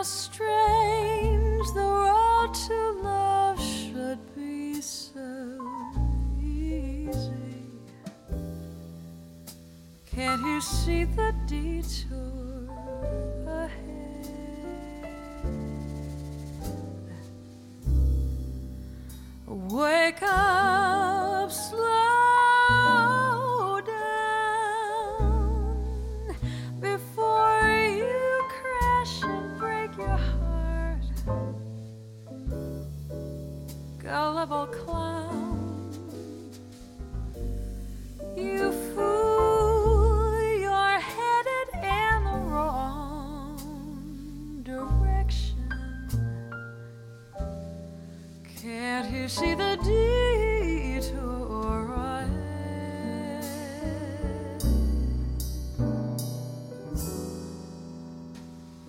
how strange the road to love should be so easy. Can't you see the detour ahead? Wake up. Gullible clown, you fool, you're headed in the wrong direction. Can't you see the detour ahead?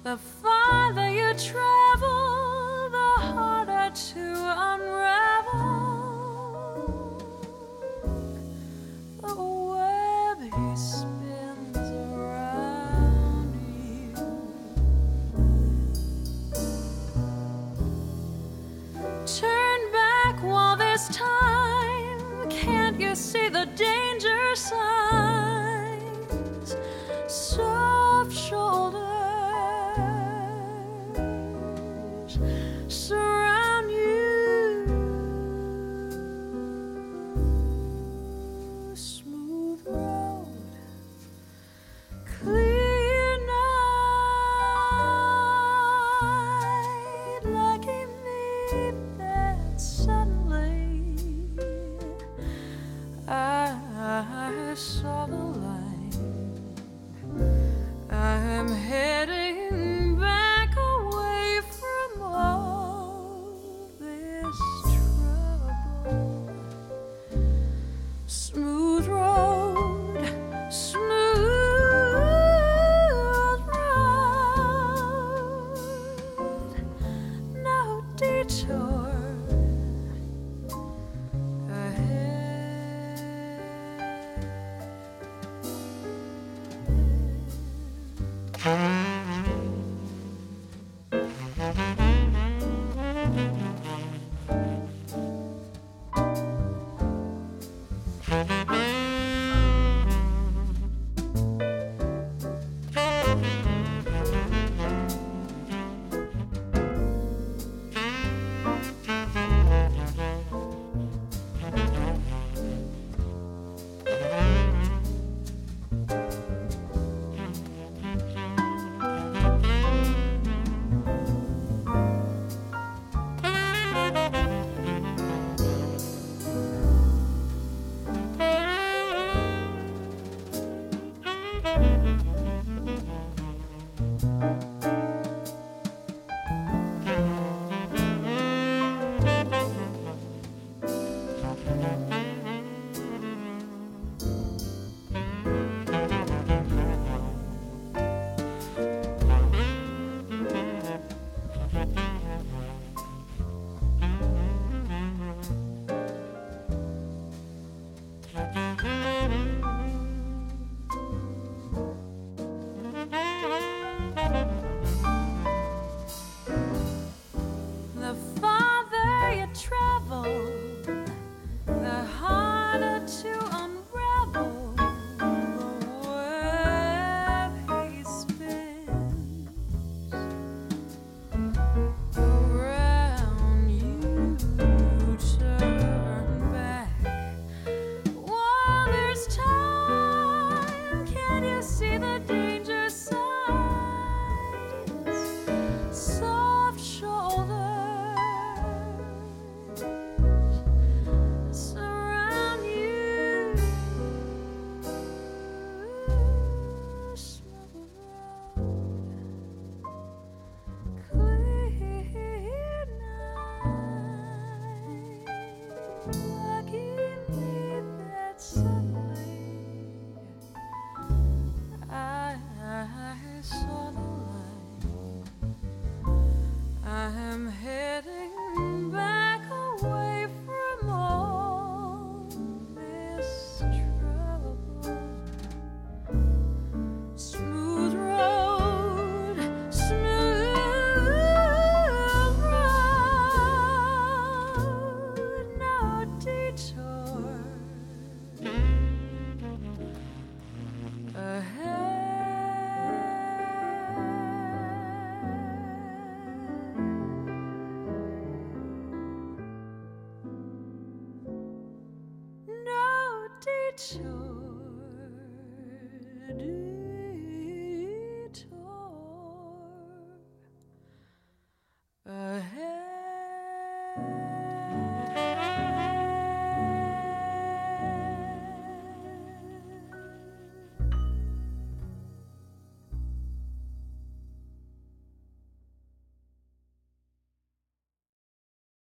The while there's time. Can't you see the danger signs? Soft shoulders surround